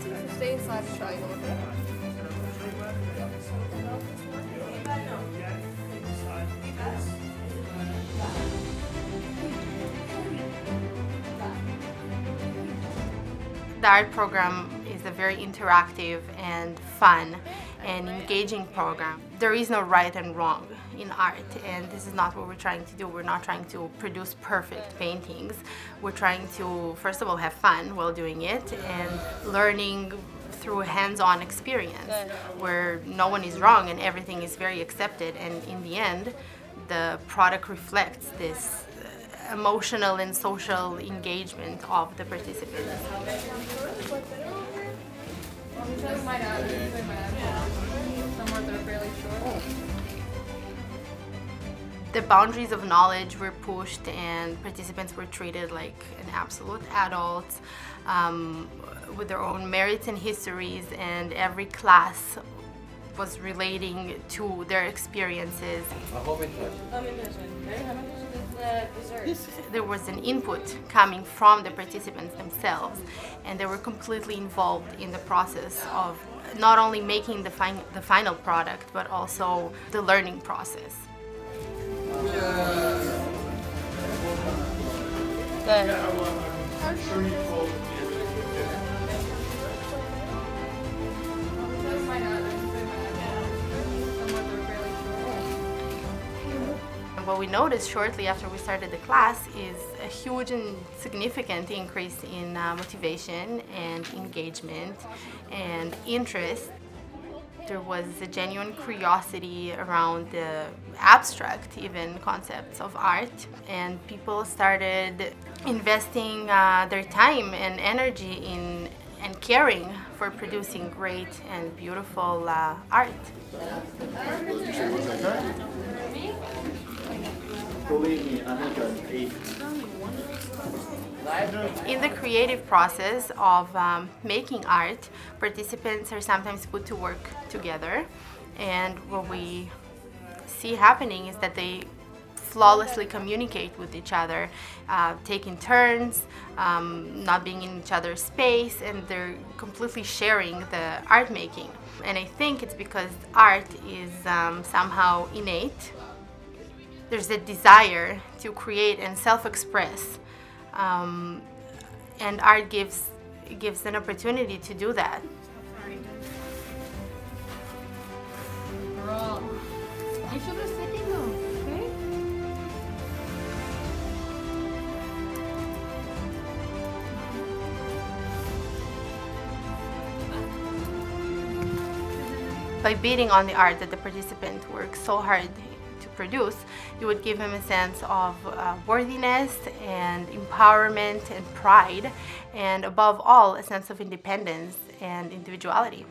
Stay inside the triangle, okay? The art program is a very interactive and fun and engaging program. There is no right and wrong in art and this is not what we're trying to do. We're not trying to produce perfect paintings. We're trying to first of all have fun while doing it and learning through hands-on experience where no one is wrong and everything is very accepted and in the end the product reflects this emotional and social engagement of the participants. The boundaries of knowledge were pushed and participants were treated like an absolute adult um, with their own merits and histories and every class was relating to their experiences. There was an input coming from the participants themselves and they were completely involved in the process of not only making the, fin the final product but also the learning process. Some And what we noticed shortly after we started the class is a huge and significant increase in uh, motivation and engagement and interest. There was a genuine curiosity around the abstract, even concepts of art, and people started investing uh, their time and energy in and caring for producing great and beautiful uh, art. Believe me, I. In the creative process of um, making art, participants are sometimes put to work together, and what we see happening is that they flawlessly communicate with each other, uh, taking turns, um, not being in each other's space, and they're completely sharing the art making. And I think it's because art is um, somehow innate. There's a desire to create and self-express um, and art gives gives an opportunity to do that. Girl. You should be sitting though, okay? By bidding on the art that the participant works so hard to produce, you would give him a sense of uh, worthiness and empowerment and pride, and above all, a sense of independence and individuality.